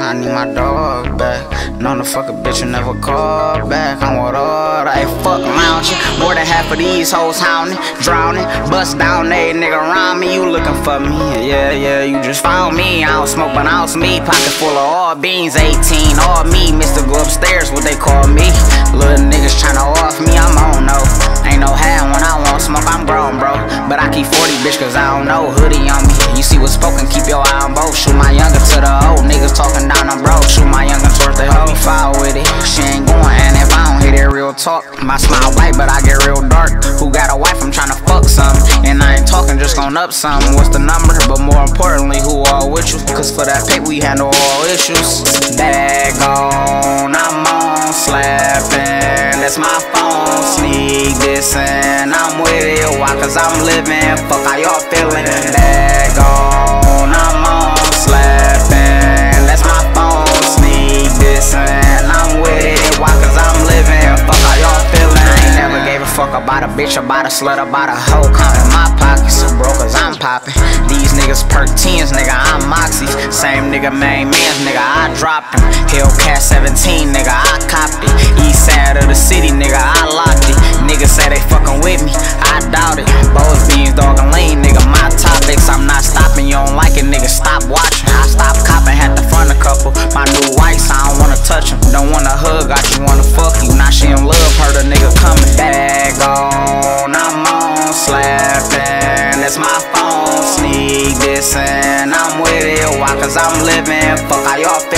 I need my, dog back. Known the fuck a bitch and never call back. I'm with all that fuck you. More than half of these hoes hounding, drowning. Bust down, they nigga around me. You looking for me? Yeah, yeah, you just found me. I don't smoke, but I don't me. Pocket full of all beans, 18, all me. Mr. Go upstairs, what they call me. But I keep 40, bitch, cause I don't know. Hoodie on me. You see what's spoken, keep your eye on both. Shoot my younger to the old niggas talking down on bro. Shoot my younger towards the hoe. Foul with it. She ain't going, and if I don't hit it, real talk. My smile white, but I get real dark. Who got a wife? I'm trying to fuck some. And I ain't talking, just gon' up some. What's the number? But more importantly, who all with you? Cause for that paper, we handle all issues. Bag on, I'm on slapping. That's my phone. Sneak this it. Why? Cause I'm living. Fuck how y'all feeling. Bag on, I'm on slapping. That's my phone. Sneak this and I'm with it. Why? Cause I'm living. Fuck how y'all feeling. I ain't never gave a fuck about a bitch, about a slut, about a hoe. Counting my pockets, bro, cause I'm popping. These niggas Perc 10s, nigga, I'm Moxie. Same nigga, main mans, nigga, I dropped him. Hellcat 17, nigga, I copped Cause I'm living. Fuck how y'all feel.